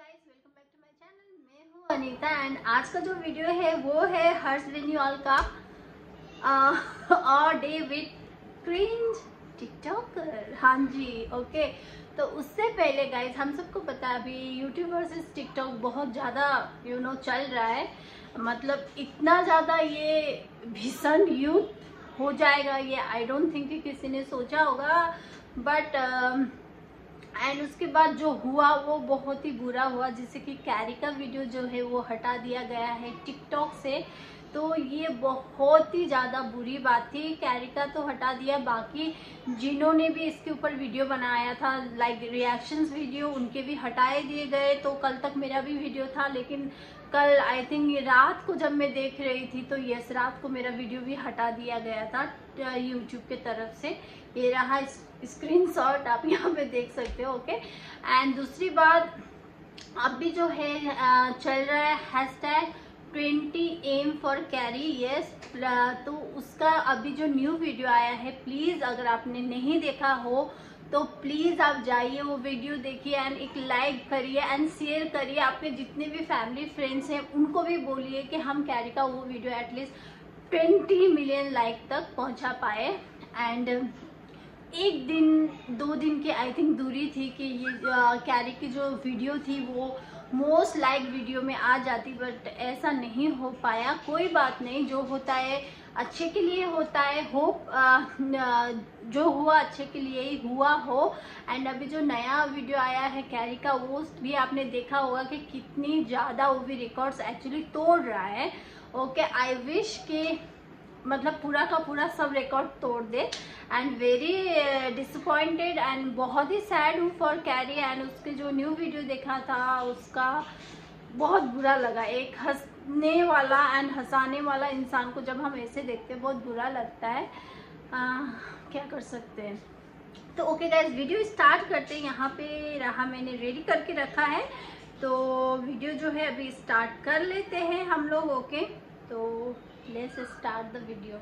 Guys welcome back to my channel मैं हूँ Anita and आज का जो वीडियो है, वो है हर्ष रेन्यूअल का और डे विथ क्रिंज टिकटॉकर हाँ जी ओके तो उससे पहले गाइस हम सबको पता है, अभी यूट्यूब वर्सेस टिकटॉक बहुत ज़्यादा यू नो चल रहा है। मतलब इतना ज़्यादा ये भीषण युद्ध हो जाएगा, ये आई डोंट थिंक कि किसी ने सोचा होगा बट एंड उसके बाद जो हुआ, वो बहुत ही बुरा हुआ, जैसे कि कैरी का वीडियो जो है, वो हटा दिया गया है टिकटॉक से। तो ये बहुत ही ज़्यादा बुरी बात थी। कैरी का तो हटा दिया, बाकी जिन्होंने भी इसके ऊपर वीडियो बनाया था लाइक रिएक्शंस वीडियो उनके भी हटाए दिए गए। तो कल तक मेरा भी वीडियो था, लेकिन कल आई थिंक रात को जब मैं देख रही थी तो यस रात को मेरा वीडियो भी हटा दिया गया था यूट्यूब के तरफ़ से। ये रहा स्क्रीन शॉट आप यहाँ पे देख सकते हो ओके एंड दूसरी बात अभी जो है चल रहा है hashtag twenty M for Carry yes तो उसका अभी जो न्यू वीडियो आया है प्लीज़ अगर आपने नहीं देखा हो तो प्लीज़ आप जाइए, वो वीडियो देखिए एंड एक लाइक करिए एंड शेयर करिए। आपके जितने भी फैमिली फ्रेंड्स हैं, उनको भी बोलिए कि हम कैरी का वो video at least twenty million like तक पहुँचा पाए। एंड एक दिन, दो दिन की आई थिंक दूरी थी कि ये कैरी की जो वीडियो थी वो मोस्ट लाइक वीडियो में आ जाती बट ऐसा नहीं हो पाया। कोई बात नहीं, जो होता है अच्छे के लिए होता है, होप जो हुआ अच्छे के लिए ही हुआ हो। एंड अभी जो नया वीडियो आया है कैरी का, वो भी आपने देखा होगा कि कितनी ज़्यादा वो भी रिकॉर्ड्स एक्चुअली तोड़ रहा है। ओके आई विश के मतलब पूरा का पूरा सब रिकॉर्ड तोड़ दे। एंड वेरी डिसअपॉइंटेड एंड बहुत ही सैड हूँ फॉर कैरी एंड उसके जो न्यू वीडियो देखा था, उसका बहुत बुरा लगा। एक हंसने वाला एंड हंसाने वाला इंसान को जब हम ऐसे देखते हैं बहुत बुरा लगता है। आ, क्या कर सकते हैं? तो ओके गाइज़ वीडियो स्टार्ट करते हैं। यहाँ पे रहा मैंने रेडी करके रखा है। तो वीडियो जो है अभी स्टार्ट कर लेते हैं हम लोग ओके तो let's start the video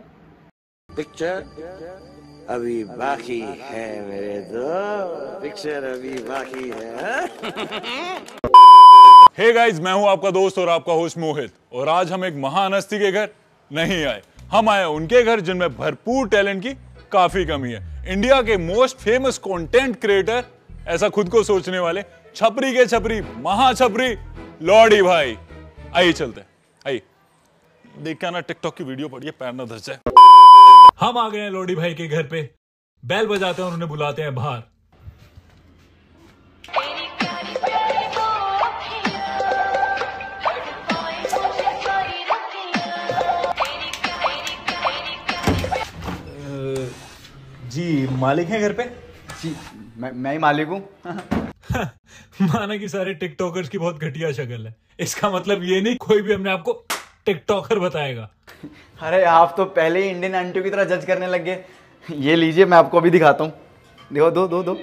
picture अभी बाकी है मेरे दो पिक्चर अभी बाकी है। हे hey गाइस मैं हूँ आपका दोस्त और आपका होस्ट मोहित। और आज हम एक महान हस्ती के घर नहीं आए। हम आए उनके घर जिनमें भरपूर टैलेंट की काफ़ी कमी है। इंडिया के मोस्ट फ़ेमस कंटेंट क्रिएटर ऐसा खुद को सोचने वाले, छपरी के छपरी महा छपरी लॉडी भाई। आइए चलते आइए। देख के ना, टिकटॉक की वीडियो पढ़िए, पैर ना धस जाए। हम आ गए हैं लोडी भाई के घर पे। बैल बजाते हैं उन्हें बुलाते हैं बाहर। जी मालिक है घर पे? जी मैं मैं ही मालिक हूँ। माना कि सारे टिकटॉकर्स की बहुत घटिया शक्ल है। इसका मतलब ये नहीं कोई भी हमने आपको टिकटॉकर बताएगा। अरे आप तो पहले ही इंडियन आंटियों की तरह जज करने लग गए। ये लीजिए मैं आपको अभी दिखाता हूँ। देखो दो दो दो।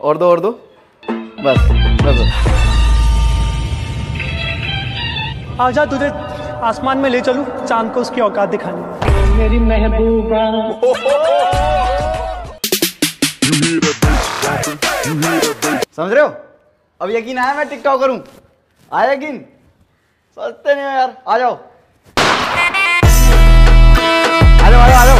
और दो और दो। बस बस बस। आजा तुझे आसमान में ले चलूँ चाँद को उसकी औकात दिखाने। मेरी महबूबा समझ रहे हो? अब यकीन आया मैं टिकटॉक करूँ आया यकीन? सोचते नहीं हो यार। आ जाओ। आ जाओ आ जाओ आ जाओ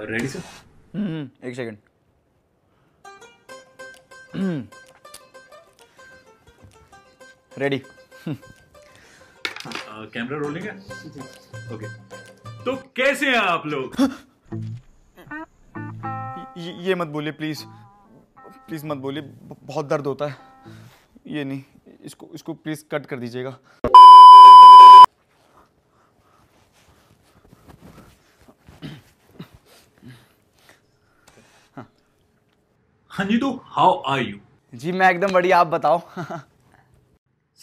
रेडी सर हम्म, एक सेकंड रेडी कैमरा रोलिंग है? ओके तो कैसे हैं आप लोग? ये, ये मत बोलिए प्लीज़ प्लीज़ मत बोलिए. बहुत दर्द होता है. ये नहीं. इसको इसको प्लीज़ कट कर दीजिएगा हाँ जी तो हाउ आर यू जी मैं एकदम बढ़िया आप बताओ?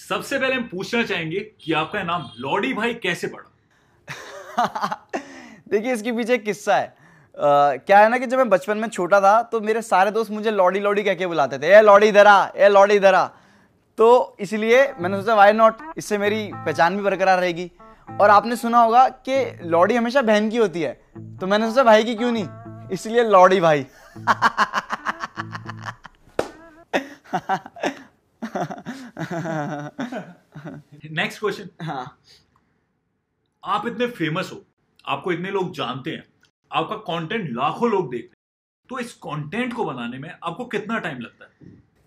सबसे पहले हम पूछना चाहेंगे कि आपका नाम लॉडी भाई कैसे पड़ा? देखिए इसके पीछे एक किस्सा है। अ, क्या है ना कि जब मैं बचपन में छोटा था तो मेरे सारे दोस्त मुझे लॉडी लॉडी कह के बुलाते थे ए लॉडी इधर आ ए लॉडी इधर आ। तो इसलिए मैंने सोचा वाई नॉट इससे मेरी पहचान भी बरकरार रहेगी। और आपने सुना होगा कि लॉडी हमेशा बहन की होती है। तो मैंने सोचा भाई की क्यों नहीं? इसलिए लॉडी भाई। नेक्स्ट क्वेश्चन हाँ। आप इतने फ़ेमस हो आपको इतने लोग जानते हैं आपका कंटेंट लाखों लोग देखते हैं तो इस कंटेंट को बनाने में आपको कितना टाइम लगता है?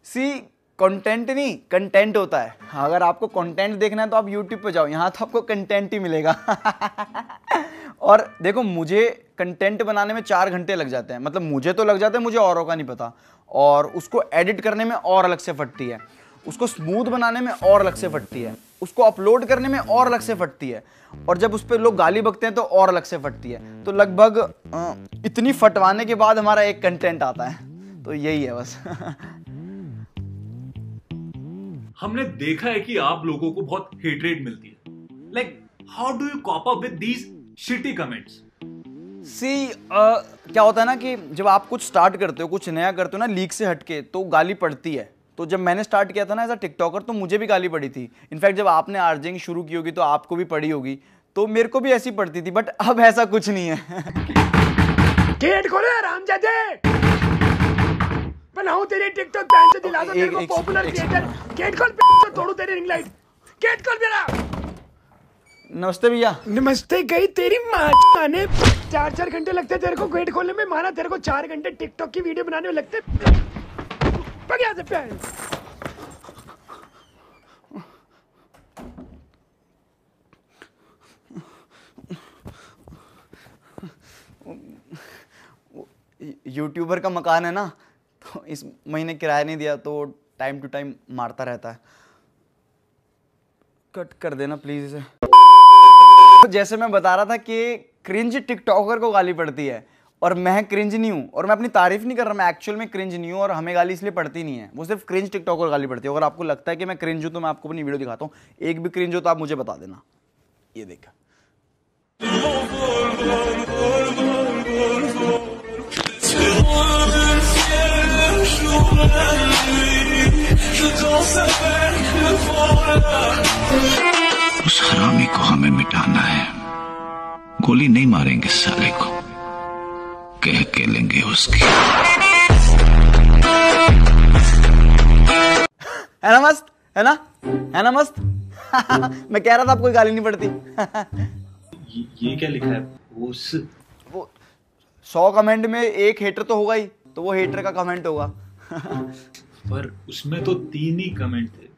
सी कंटेंट नहीं कंटेंट होता है। अगर आपको कंटेंट देखना है तो आप यूट्यूब पर जाओ यहाँ तो आपको कंटेंट ही मिलेगा। और देखो मुझे कंटेंट बनाने में चार घंटे लग जाते हैं। मतलब मुझे तो लग जाते हैं, मुझे औरों का नहीं पता। और उसको एडिट करने में और अलग से फटती है। उसको स्मूथ बनाने में और अलग से फटती है। उसको अपलोड करने में और अलग से फटती है। और जब उस पर लोग गाली बकते हैं तो और अलग से फटती है। तो लगभग इतनी फटवाने के बाद हमारा एक कंटेंट आता है। तो यही है बस। हमने देखा है कि आप लोगों को बहुत हेट रेट मिलती है। Like how do you cope up with these shitty comments see क्या होता है ना कि जब आप कुछ स्टार्ट करते हो कुछ नया करते हो ना लीक से हटके तो गाली पड़ती है। तो जब मैंने स्टार्ट किया था ना एज अ टिकटॉकर तो मुझे भी गाली पड़ी थी। इनफैक्ट जब आपने आर्जिंग शुरू की होगी तो आपको भी पड़ी होगी। तो मेरे को भी ऐसी पड़ती थी बट अब ऐसा कुछ नहीं है। गेट खोलो आराम जाते बनाऊँ तेरे टिकटॉक पैन से दिला दो तेरे को पॉपुलर क्रिएटर गेट खोल से तोड़ू तेरी रिंग लाइट गेट खोल मेरा! नमस्ते भैया। नमस्ते गई तेरी माँ आने चार चार घंटे लगते तेरे को गेट खोलने में माना तेरे को चार घंटे टिकटॉक की वीडियो बनाने में लगते। से यूट्यूबर का मकान है ना तो इस महीने किराया नहीं दिया तो टाइम टू टाइम मारता रहता है। कट कर देना प्लीज़ इसे। जैसे मैं बता रहा था कि क्रिंज टिकटॉकर को गाली पड़ती है, और मैं क्रिंज नहीं हूँ, और मैं अपनी तारीफ़ नहीं कर रहा, मैं एक्चुअल में क्रिंज नहीं हूँ, और हमें गाली इसलिए पड़ती नहीं है। वो सिर्फ़ क्रिंज टिकटॉकर गाली पड़ती है। अगर आपको लगता है कि मैं क्रिंज हूँ तो मैं आपको अपनी वीडियो दिखाता हूँ। एक भी क्रिंज हो तो आप मुझे बता देना। ये देखा। उस हरामी को हमें मिटाना है। गोली नहीं मारेंगे साले को। कह के लेंगे उसकी। है ना मस्त? है ना? है ना मस्त? मैं कह रहा था आपको गाली नहीं पड़ती। ये, ये क्या लिखा है? उस। वो सौ कमेंट में एक हेटर तो होगा ही तो वो हेटर का कमेंट होगा। पर उसमें तो तीन ही कमेंट थे।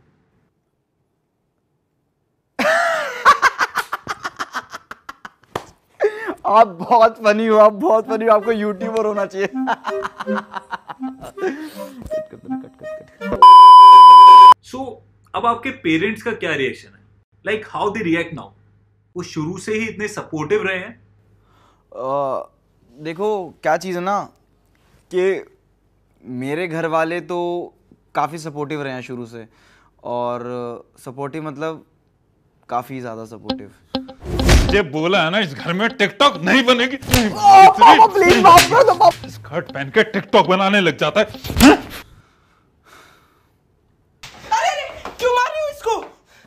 आप बहुत फनी हो आप बहुत फनी हो आपको यूट्यूबर होना चाहिए। सो अब आपके पेरेंट्स का क्या रिएक्शन है? Like how they react now वो शुरू से ही इतने सपोर्टिव रहे हैं? देखो क्या चीज़ है ना कि मेरे घर वाले तो काफ़ी सपोर्टिव रहे हैं शुरू से। और सपोर्टिव मतलब काफ़ी ज़्यादा सपोर्टिव ये बोला है ना इस घर में टिकटॉक नहीं बनेगी। पापा प्लीज़ माफ़ कर दो स्कर्ट पहन के टिकटॉक बनाने लग जाता है। क्यों मार रही इसको?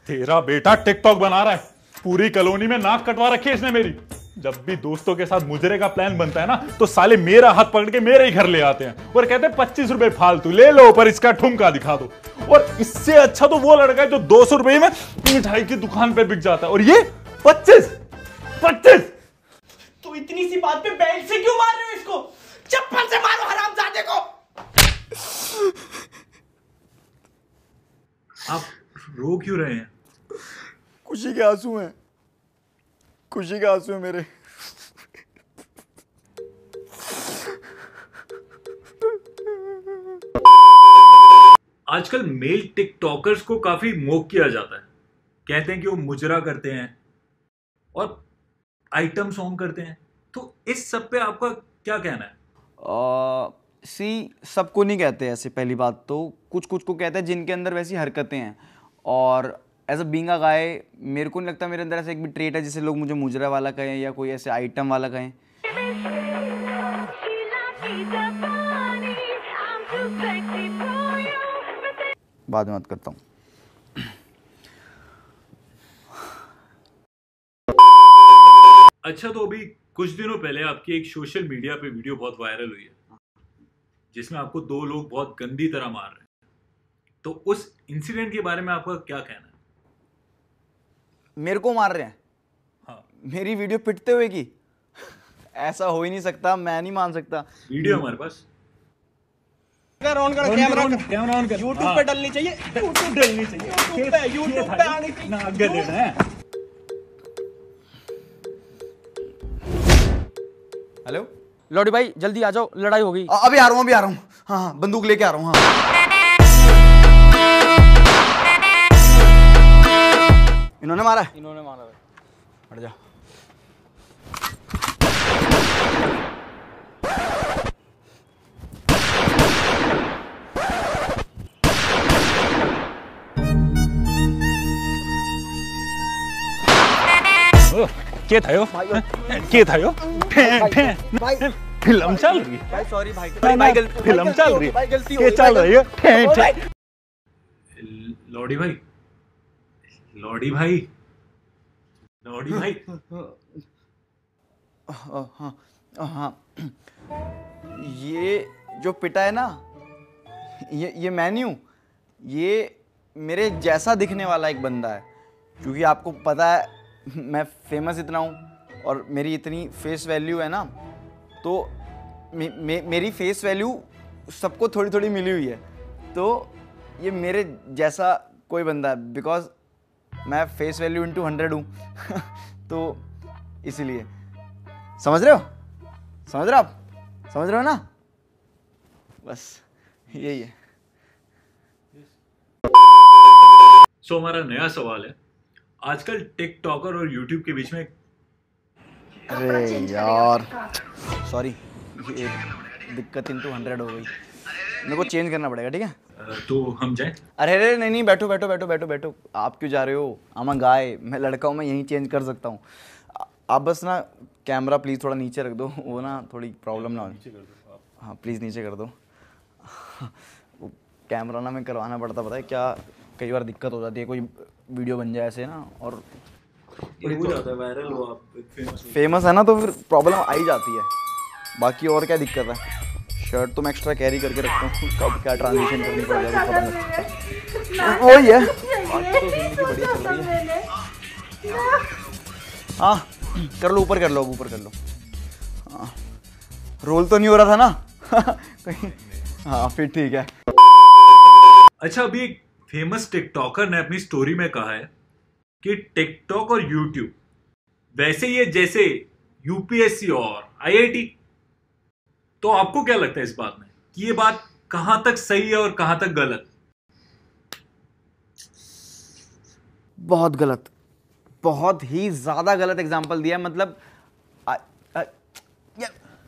तेरा बेटा टिकटॉक बना रहा है। पूरी कॉलोनी में नाक कटवा रखी है इसने मेरी। जब भी दोस्तों के साथ मुजरे का प्लान बनता है ना तो साले मेरा हाथ पकड़ के मेरे ही घर ले आते हैं। और कहते हैं पच्चीस रुपए फालतू ले लो पर इसका ठुमका दिखा दो। और इससे अच्छा तो वो लड़का है जो दो सौ रुपए में मिठाई की दुकान पर बिक जाता है। और ये पच्चीस? पच्चीस तो इतनी सी बात पे बेल्ट से क्यों मार रहे हो इसको? चप्पल से मारो हरामजादे को। आप रो क्यों रहे हैं? खुशी के आँसू हैं। खुशी के आँसू हैं मेरे। आजकल मेल टिकटॉकर्स को काफ़ी मोक किया जाता है। कहते हैं कि वो मुजरा करते हैं। और आइटम सॉन्ग करते हैं। तो इस सब पे आपका क्या कहना है? सी सबको नहीं कहते ऐसे पहली बात तो। कुछ कुछ को कहते हैं जिनके अंदर वैसी हरकतें हैं। और एज अ बींग अ गाय मेरे को नहीं लगता मेरे अंदर ऐसा एक भी ट्रेट है जिसे लोग मुझे मुजरा वाला कहें या कोई ऐसे आइटम वाला कहें। बाद में बात करता हूँ। अच्छा तो अभी कुछ दिनों पहले आपकी एक सोशल मीडिया पे वीडियो बहुत वायरल हुई है जिसमें आपको दो लोग बहुत गंदी तरह मार रहे हैं। तो उस इंसिडेंट के बारे में आपका क्या कहना है? मेरे को मार रहे हैं। हाँ। मेरी वीडियो पिटते हुए की। ऐसा हो ही नहीं सकता मैं नहीं मान सकता। वीडियो हमारे पास। ऑन कर कैमरा कैमरा ऑन कर। यूट्यूब पे डलनी चाहिए यूट्यूब डलनी चाहिए। यूट्यूब पे यूट्यूब पे आनी चाहिए। ना आगे देना है। हेलो लौड़ी भाई जल्दी आ जाओ लड़ाई हो गई। अभी आ रहा हूँ अभी आ रहा हूँ। हाँ हाँ बंदूक लेके आ रहा हूँ हाँ। इन्होंने मारा इन्होंने मारा भाई हट जा। के था यो के था यो फ़िल्म चल रही है। भाई सॉरी भाई भाई, भाई भाई, गलती फ़िल्म चल रही है। भाई गलती ये चल रही है। लौड़ी भाई। लौड़ी भाई। लौड़ी भाई। हाँ हाँ हाँ। ये जो पिटा है ना ये ये मेन्यू ये मेरे जैसा दिखने वाला एक बंदा है। क्योंकि आपको पता है मैं फ़ेमस इतना हूँ और मेरी इतनी फेस वैल्यू है ना तो मे, मे, मेरी फेस वैल्यू सबको थोड़ी थोड़ी मिली हुई है। तो ये मेरे जैसा कोई बंदा है बिकॉज़ मैं फेस वैल्यू इंटू हंड्रेड हूँ। तो इसीलिए। समझ रहे हो? समझ रहे हो आप? समझ रहे हो ना? बस यही है। सो हमारा नया सवाल है। आजकल टिकटॉकर और यूट्यूब के बीच में अरे यार। सॉरी ये दिक्कत इंटू हंड्रेड हो गई। मेरे को चेंज करना पड़ेगा ठीक है? तो हम जाएँ? अरे अरे नहीं नहीं बैठो बैठो बैठो बैठो बैठो। आप क्यों जा रहे हो? आमा गाय मैं लड़का हूँ मैं यहीं चेंज कर सकता हूँ। आप बस ना कैमरा प्लीज़ थोड़ा नीचे रख दो वो ना थोड़ी प्रॉब्लम ना हो। हाँ प्लीज़ नीचे कर दो। वो कैमरा ना मैं करवाना पड़ता पता है क्या? कई बार दिक्कत हो जाती है कोई वीडियो बन जाए ऐसे ना और हो जाता है वायरल हो आप फ़ेमस फ़ेमस है ना तो फिर प्रॉब्लम आ ही जाती है। बाकी और क्या दिक्कत है? शर्ट तो मैं एक्स्ट्रा कैरी करके रखता हूँ कब क्या ट्रांजिशन करनी पड़ जाएगी पता नहीं। वही है तो है। हाँ कर लो ऊपर कर लो अब ऊपर कर लो। हाँ। रोल तो नहीं हो रहा था ना? कहीं हाँ फिर ठीक है। अच्छा अभी एक फ़ेमस टिकटॉकर ने अपनी स्टोरी में कहा है कि टिकटॉक और यूट्यूब वैसे ही है जैसे यूपीएससी और आईआईटी तो आपको क्या लगता है इस बात में कि ये बात कहाँ तक सही है और कहाँ तक गलत? बहुत गलत। बहुत ही ज़्यादा गलत एग्ज़ाम्पल दिया मतलब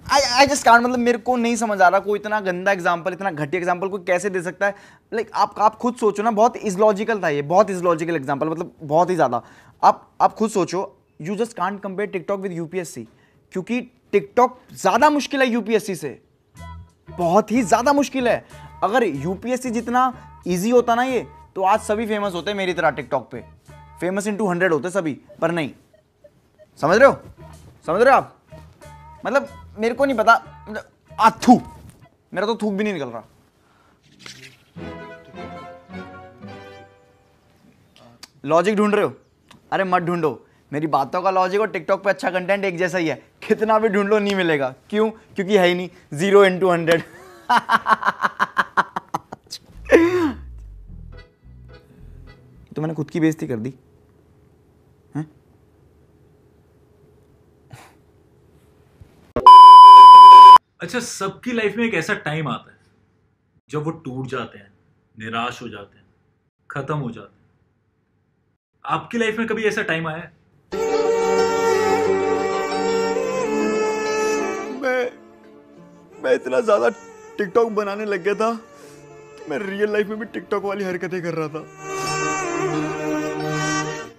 आई आई जस्ट कांट मतलब मेरे को नहीं समझ आ रहा कोई इतना गंदा एग्ज़ाम्पल इतना घटिया एग्ज़ाम्पल कोई कैसे दे सकता है। लाइक आप आप खुद सोचो ना, बहुत इजलॉजिकल था ये, बहुत इजलॉजिकल एग्ज़ाम्पल मतलब बहुत ही ज़्यादा। आप आप खुद सोचो you just can't compare TikTok with UPSC क्योंकि टिकटॉक ज़्यादा मुश्किल है यूपीएससी से। बहुत ही ज़्यादा मुश्किल है। अगर यूपीएससी जितना ईजी होता ना ये तो आज सभी फ़ेमस होते मेरी तरह टिकटॉक पे। फ़ेमस इन टू हंड्रेड होते सभी, पर नहीं। समझ रहे हो? समझ रहे हो आप? मतलब मेरे को नहीं पता। मतलब आ, थू। मेरा तो थूक भी नहीं निकल रहा। लॉजिक ढूंढ रहे हो? अरे मत ढूंढो। मेरी बातों का लॉजिक और टिकटॉक पे अच्छा कंटेंट एक जैसा ही है। कितना भी ढूंढ लो, नहीं मिलेगा। क्यों? क्योंकि है ही नहीं। ज़ीरो इंटू हंड्रेड तो मैंने खुद की बेइज्जती कर दी। अच्छा सबकी लाइफ में एक ऐसा टाइम आता है जब वो टूट जाते हैं निराश हो जाते हैं खत्म हो जाते हैं। आपकी लाइफ में कभी ऐसा टाइम आया है? मैं मैं इतना ज़्यादा टिकटॉक बनाने लग गया था कि मैं रियल लाइफ में भी टिकटॉक वाली हरकतें कर रहा था।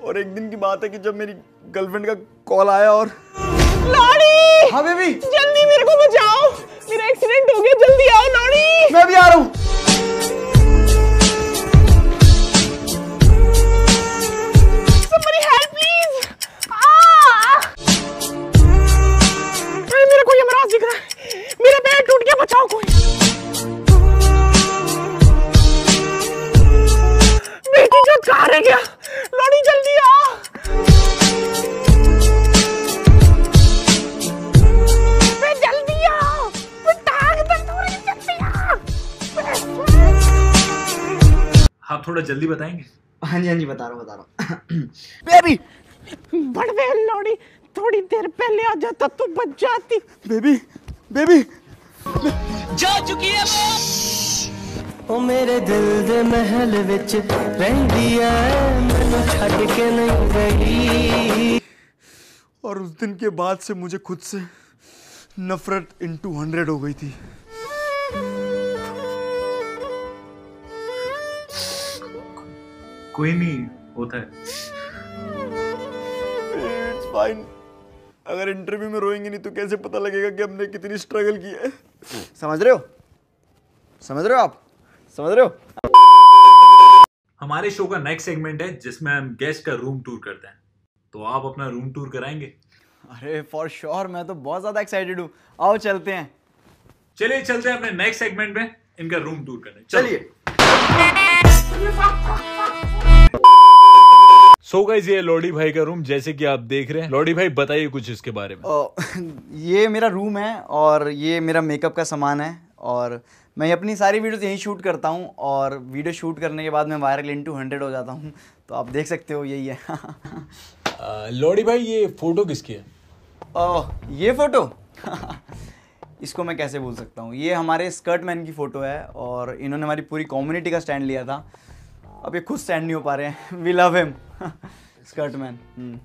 और एक दिन की बात है कि जब मेरी गर्लफ्रेंड का कॉल आया और लॉरी हाँ बेबी। जल्दी एक्सीडेंट हो गया जल्दी आओ लॉरी मैं भी आ रहा हूँ। थोड़ा जल्दी बताएँगे? हाँ जी हाँ जी बता रहा हूँ बता रहा हूँ। बेबी बे लोड़ी थोड़ी देर पहले आ जाता तो बच जाती। Baby baby. जा चुकी है ओ मेरे दिल दे महल विच रहंदी है मैनू छड़ के नहीं गई। और उस दिन के बाद से मुझे खुद से नफरत इनटू हंड्रेड हो गई थी। कोई नहीं होता है। इट्स फाइन अगर इंटरव्यू में रोएँगे नहीं तो कैसे पता लगेगा कि हमने कितनी स्ट्रगल की है? समझ रहे हो? समझ रहे हो आप? समझ रहे हो? हमारे शो का नेक्स्ट सेगमेंट है जिसमें हम गेस्ट का रूम टूर करते हैं। तो आप अपना रूम टूर कराएँगे? अरे फॉर श्योर sure, मैं तो बहुत ज़्यादा एक्साइटेड हूँ। आओ चलते हैं। चलिए चलते हैं अपने नेक्स्ट सेगमेंट में इनका रूम टूर करने। चलिए। सो गाइस ये लोडी भाई का रूम जैसे कि आप देख रहे हैं। लोडी भाई बताइए कुछ इसके बारे में। ओ, ये मेरा रूम है और ये मेरा मेकअप का सामान है और मैं अपनी सारी वीडियोस यहीं शूट करता हूँ और वीडियो शूट करने के बाद मैं वायरल इंटू हंड्रेड हो जाता हूँ। तो आप देख सकते हो यही है। लोडी भाई ये फ़ोटो किसकी है? ओ, ये फ़ोटो इसको मैं कैसे भूल सकता हूँ? ये हमारे स्कर्ट मैन की फ़ोटो है और इन्होंने हमारी पूरी कम्युनिटी का स्टैंड लिया था। अब ये खुद स्टैंड नहीं हो पा रहे हैं। We love him skirt man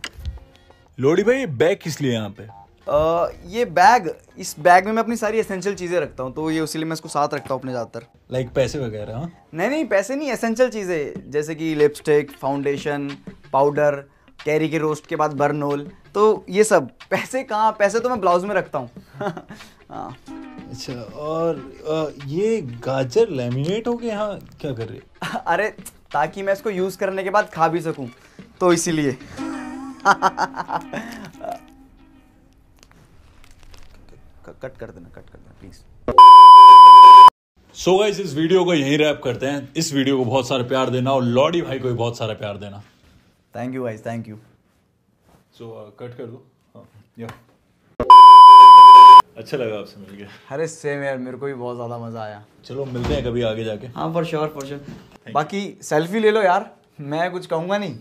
Lodi भाई बैग किस लिए यहाँ पे? अ, ये बैग इस बैग में मैं अपनी सारी एसेंशियल चीज़ें रखता हूँ तो ये उसीलिए मैं इसको साथ रखता हूँ अपने ज़्यादातर। लाइक like पैसे वगैरह हाँ? नहीं नहीं पैसे नहीं एसेंशियल चीज़ें जैसे कि लिपस्टिक फाउंडेशन पाउडर कैरी के रोस्ट के बाद बर्नोल तो ये सब। पैसे कहाँ पैसे तो मैं ब्लाउज में रखता हूँ। हाँ। अच्छा और ये गाजर लेमिनेट हो के यहाँ क्या कर रही? है अरे ताकि मैं इसको यूज़ करने के बाद खा भी सकूँ तो इसीलिए। कट कर देना कट कर देना प्लीज़ सो गाइस इस वीडियो को यहीं रैप करते हैं। इस वीडियो को बहुत सारा प्यार देना और लॉडी भाई को भी बहुत सारा प्यार देना। Thank you guys thank you so cut कर दो। हाँ या अच्छा लगा आपसे मिल के अरे सेम यार मेरे को भी बहुत ज़्यादा मज़ा आया। चलो मिलते हैं कभी आगे जाके। हाँ फॉर श्योर फॉर श्योर बाकी सेल्फी ले लो यार। मैं कुछ कहूँगा नहीं।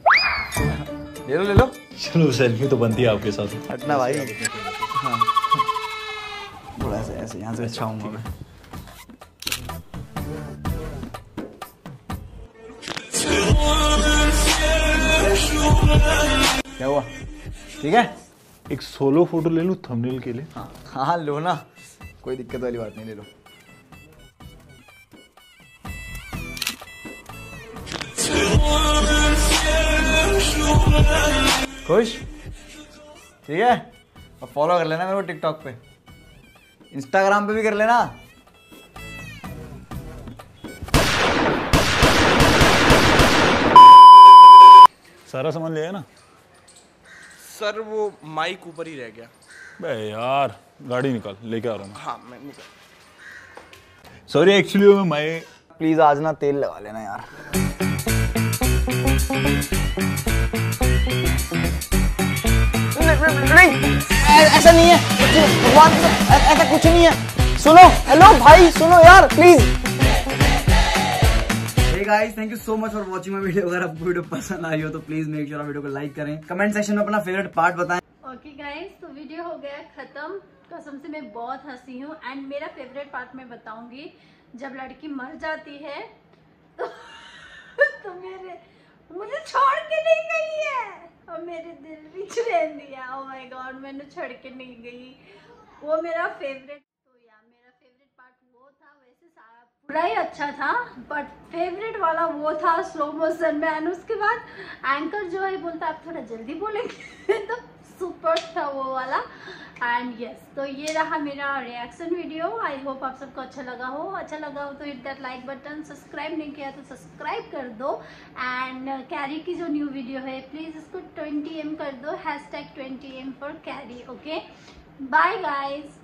ले लो ले लो। चलो सेल्फी तो बनती है आपके साथ। हटना भाई। हाँ। थोड़ा ऐसे ऐसे यहाँ से अच्छा हूँ मैं। क्या हुआ? ठीक है? एक सोलो फ़ोटो ले लूँ थंबनेल के लिए? हाँ हाँ लो ना। कोई दिक्कत वाली बात नहीं ले लो। खुश? ठीक है? अब फॉलो कर लेना मेरे को टिकटॉक पे। इंस्टाग्राम पे भी कर लेना। सारा सामान ले आया ना सर वो माइक ऊपर ही रह गया। बे यार गाड़ी निकाल लेके आ रहा हूँ हाँ मैं निकल। सॉरी एक्चुअली मैं मैं प्लीज़ आज ना तेल लगा लेना यार। नहीं ऐसा नहीं है। भगवान ऐसा कुछ नहीं है। सुनो हेलो भाई सुनो यार please guys thank you so much for watching my video अगर आपको वीडियो पसंद आई हो तो प्लीज़ मेक श्योर वीडियो को लाइक करें। कमेंट सेक्शन में अपना फेवरेट पार्ट बताएँ। ओके गाइस तो वीडियो हो गया खत्म। कसम से मैं बहुत हँसी हूँ एंड मेरा फेवरेट पार्ट मैं बताऊँगी। जब लड़की मर जाती है तो तो मेरे, मुझे छोड़ के नहीं गई है। और मेरे दिल भी छुड़ेन दिया ओ माय गॉड मैंने छोड़ के नहीं गई। वो मेरा फेवरेट तो या मेरा फेवरेट पार्ट वो था वैसे सारा ही अच्छा था बट फेवरेट वाला वो था स्लो मोशन में। एंड उसके बाद एंकर जो है बोलता आप थोड़ा जल्दी बोलेंगे। तो सुपर था वो वाला। एंड यस yes, तो ये रहा मेरा रिएक्शन वीडियो आई होप आप सबको अच्छा लगा हो। अच्छा लगा हो तो hit that like button subscribe नहीं किया तो सब्सक्राइब कर दो। एंड कैरी की जो न्यू वीडियो है प्लीज़ इसको 20 एम कर दो। Hashtag twenty M for Carry okay bye guys